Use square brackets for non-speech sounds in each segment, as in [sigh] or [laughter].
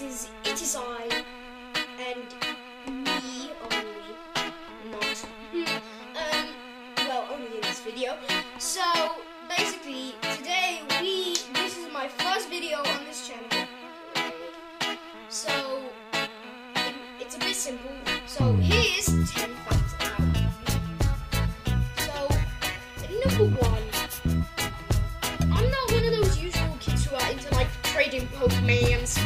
Is It Is I and me only, not. um, well, only in this video. So, basically, today we. This is my first video on this channel. So, it, it's a bit simple. So, here's 10 facts. So, number one. I'm not one of those usual kids who are into like trading Pokemans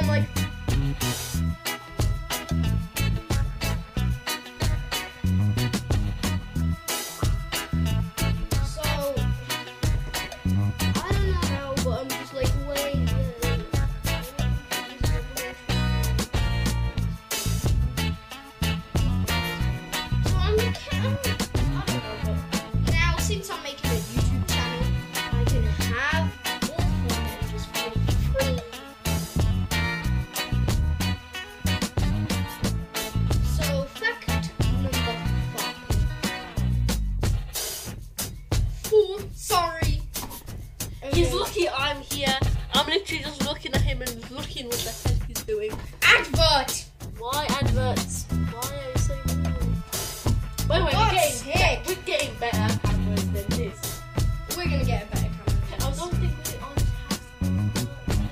I'm like doing. Advert. Why adverts? Why are you so mean? Wait, wait, we're getting, sake. we're getting better adverts than this. We're gonna get a better camera. I don't think we on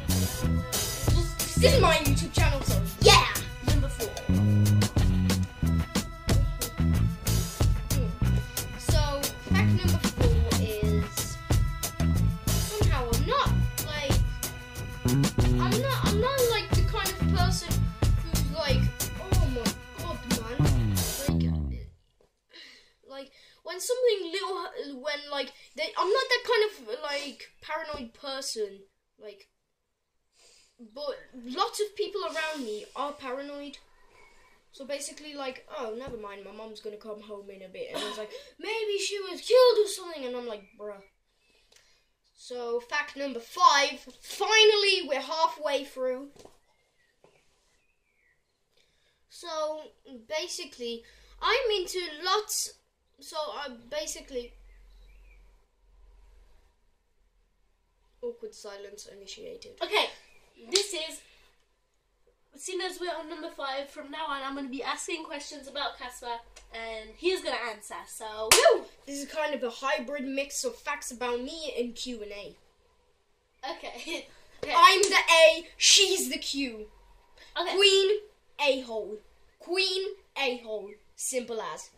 Just This is my YouTube channel, so when like they I'm not that kind of like paranoid person like but lots of people around me are paranoid. So basically, like, oh, never mind, my mom's gonna come home in a bit, and it's like, [laughs] maybe she was killed or something, and I'm like, bruh. So, fact number five, finally, we're halfway through. So, basically, I'm into lots. So, I basically. Awkward silence initiated. Okay, this is. Seeing as we're on number five, from now on I'm going to be asking questions about Kacper, and he's going to answer. So, Woo! This is kind of a hybrid mix of facts about me and Q and A. okay. [laughs] okay. I'm the A, she's the Q. okay. Queen, a hole. Queen, a hole. Simple as.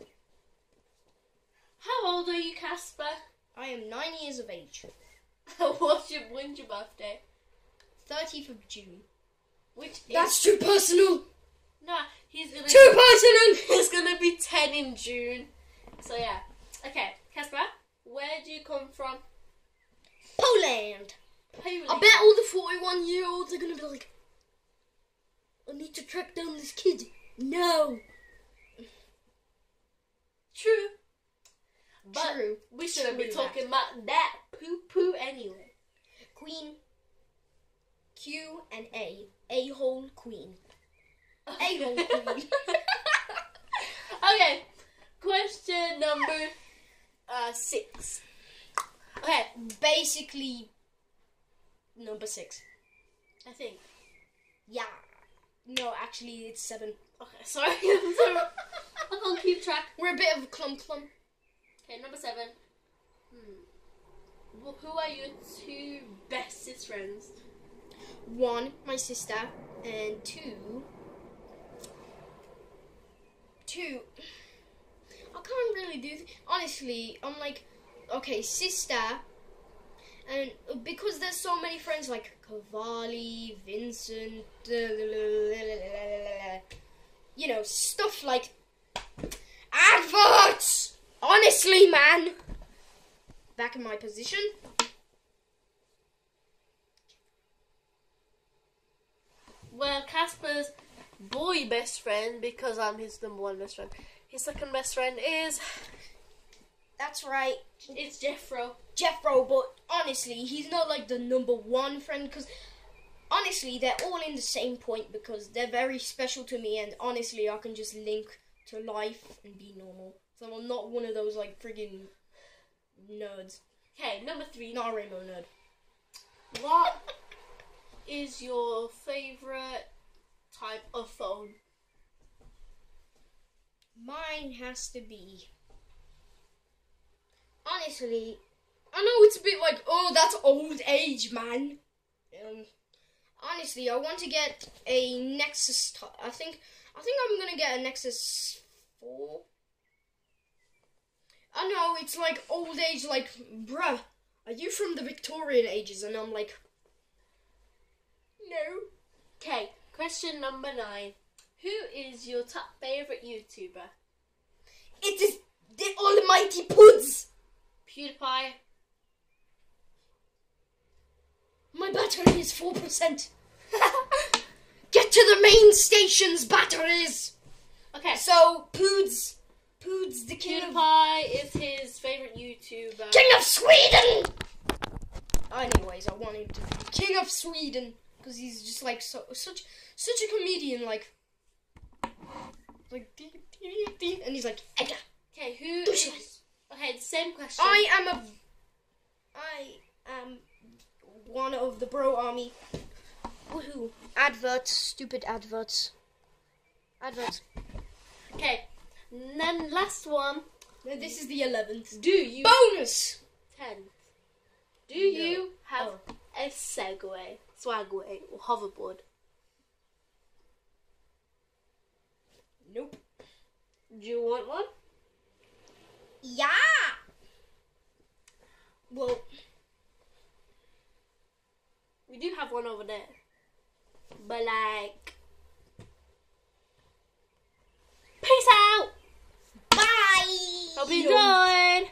How old are you, Kacper? I am nine years of age. [laughs] What's your when's your birthday? 30th of June. Which is That's too personal. no, he's gonna Too personal. [laughs] It's gonna be ten in June. So yeah. Okay, Kacper, where do you come from? Poland. Poland. I bet all the 41 year olds are gonna be like, I need to track down this kid. No. True. But True. we shouldn't be True talking about that poo poo anyway. Queen, Q, and A. A hole queen. A hole [laughs] queen. okay. Question number uh six. Okay. Basically, number six. I think. Yeah. No, actually, it's seven. Okay, sorry. [laughs] I'm sorry. I can't keep track. We're a bit of a clump clump. Okay, number seven. Hmm. Well, who are your two bestest friends? One, my sister, and two. Two. I can't really do. Th- Honestly, I'm like, okay, sister, and because there's so many friends like Cavalli, Vincent, [laughs] you know, stuff like. Honestly, man. Back in my position. Well, Kacper's boy best friend, because I'm his number one best friend. His second best friend is That's right. it's Jeffro. Jeffro, but honestly, he's not like the number one friend because honestly, they're all in the same point because they're very special to me, and honestly, I can just link to life and be normal. So I'm not one of those like friggin' nerds. Okay, number three. Not a rainbow nerd. What is your favorite type of phone? Mine has to be. Honestly, I know it's a bit like, oh, that's old age, man. Um, honestly, I want to get a Nexus. I think, I think I'm gonna get a Nexus Four. I know it's like old age, like, bruh, are you from the Victorian ages? And I'm like, no. Okay, question number nine. Who is your top favorite YouTuber? It is the Almighty Pewds. PewDiePie. My battery is 4%. [laughs] Get to the main station's batteries. Okay, So, Pewds. Pewds, the king of, PewDiePie is his favorite YouTuber. king of Sweden. Anyways, I want him to be king of Sweden because he's just like so such such a comedian. Like, like, and he's like, Edgar. Okay, who is? Okay, the same question. I am a. I am one of the bro army. Woohoo! Adverts, stupid adverts. Adverts. Okay, and then last one. No, this is the eleventh. Do you Bonus. ten? Do you have Oh. a Segway, Swagway, or hoverboard? Nope. Do you want one? Yeah. Well, We do have one over there, but like, peace out. bye. Hope you Yo, enjoy.